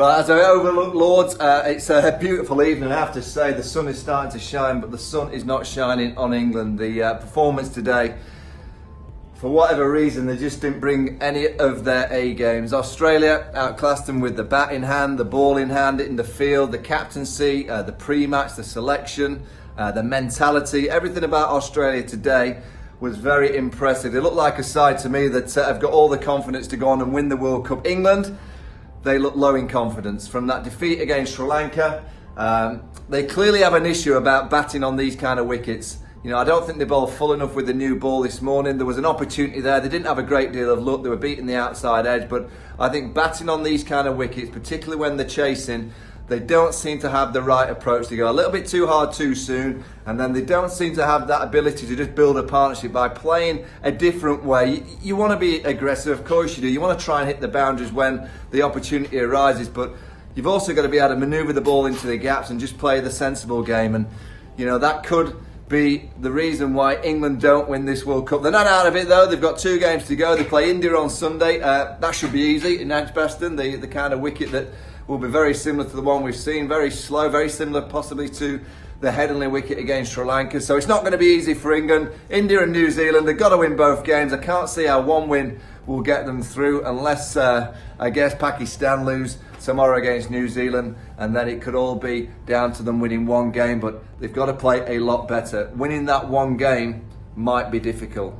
Right, as I overlook Lord's, uh, it's a beautiful evening. I have to say, the sun is starting to shine, but the sun is not shining on England. The uh, performance today, for whatever reason, they just didn't bring any of their A games. Australia outclassed them with the bat in hand, the ball in hand, in the field, the captaincy, uh, the pre-match, the selection, uh, the mentality, everything about Australia today was very impressive. They look like a side to me that uh, have got all the confidence to go on and win the World Cup. England they look low in confidence from that defeat against Sri Lanka. Um, they clearly have an issue about batting on these kind of wickets. You know, I don't think they bowled full enough with the new ball this morning. There was an opportunity there. They didn't have a great deal of luck. They were beating the outside edge, but I think batting on these kind of wickets, particularly when they're chasing, they don't seem to have the right approach. They go a little bit too hard too soon, and then they don't seem to have that ability to just build a partnership by playing a different way. You, you want to be aggressive, of course you do. You want to try and hit the boundaries when the opportunity arises, but you've also got to be able to manoeuvre the ball into the gaps and just play the sensible game. And you know that could be the reason why England don't win this World Cup. They're not out of it though. They've got two games to go. They play India on Sunday. Uh, that should be easy in Edgbaston, the the kind of wicket that will be very similar to the one we've seen, very slow, very similar possibly to the Headingley wicket against Sri Lanka. So it's not going to be easy for England. India and New Zealand, they've got to win both games. I can't see how one win will get them through unless, uh, I guess, Pakistan lose tomorrow against New Zealand and then it could all be down to them winning one game. But they've got to play a lot better. Winning that one game might be difficult.